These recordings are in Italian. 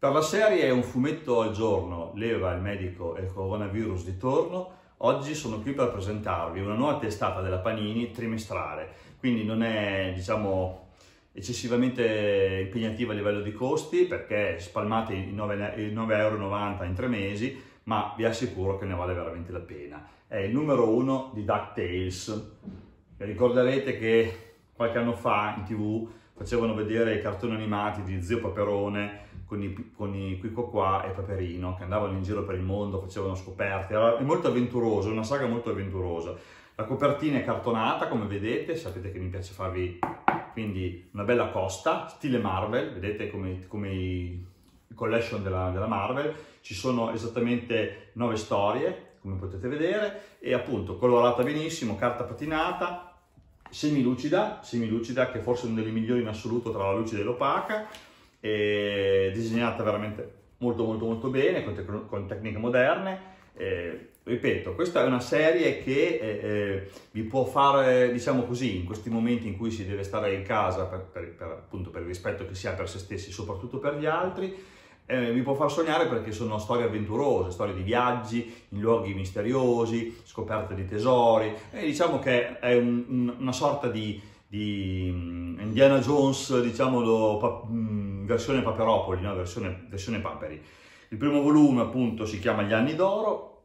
Per la serie un fumetto al giorno, leva il medico e il coronavirus di torno. Oggi sono qui per presentarvi una nuova testata della Panini trimestrale, quindi non è, diciamo, eccessivamente impegnativa a livello di costi perché spalmate i 9,90 euro in tre mesi, ma vi assicuro che ne vale veramente la pena. È il numero uno di DuckTales. Ricorderete che qualche anno fa in tv facevano vedere i cartoni animati di Zio Paperone con i, con i Quico qua e Paperino che andavano in giro per il mondo, facevano scoperte, era molto avventuroso, una saga molto avventurosa. La copertina è cartonata come vedete, sapete che mi piace farvi quindi una bella costa, stile Marvel, vedete come, come i collection della, della Marvel, ci sono esattamente nove storie, come potete vedere, e appunto colorata benissimo, carta patinata, semilucida, semilucida che forse è una delle migliori in assoluto tra la lucida e l'opaca, disegnata veramente molto molto molto bene, con, tec con tecniche moderne. Eh, ripeto, questa è una serie che eh, eh, vi può fare, diciamo così, in questi momenti in cui si deve stare in casa per, per, per, appunto per il rispetto che si ha per se stessi, soprattutto per gli altri, eh, mi può far sognare perché sono storie avventurose, storie di viaggi in luoghi misteriosi, scoperte di tesori, e diciamo che è un, un, una sorta di, di um, Indiana Jones, diciamolo, um, versione Paperopoli, no? versione, versione Paperi. Il primo volume appunto si chiama Gli anni d'oro,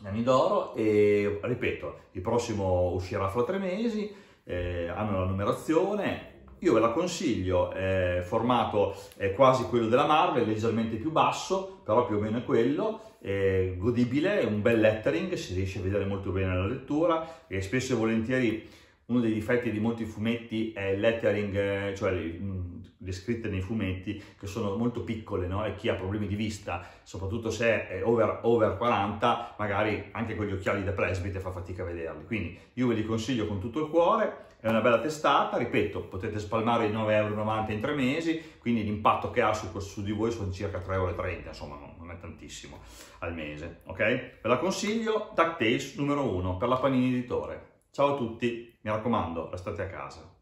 Gli anni d'oro e ripeto, il prossimo uscirà fra tre mesi, eh, hanno la numerazione, io ve la consiglio, è formato è quasi quello della Marvel, leggermente più basso, però più o meno è quello, è godibile, è un bel lettering, si riesce a vedere molto bene la lettura e spesso e volentieri uno dei difetti di molti fumetti è il lettering, cioè le scritte nei fumetti che sono molto piccole no? e chi ha problemi di vista, soprattutto se è over, over 40, magari anche con gli occhiali da presbite fa fatica a vederli. Quindi io ve li consiglio con tutto il cuore, è una bella testata, ripeto, potete spalmare i 9,90 euro in tre mesi, quindi l'impatto che ha su, su di voi sono circa 3,30 euro, insomma non, non, è tantissimo al mese, ok? Ve la consiglio, DuckTales numero 1 per la Panini Editore. Ciao a tutti, mi raccomando, restate a casa.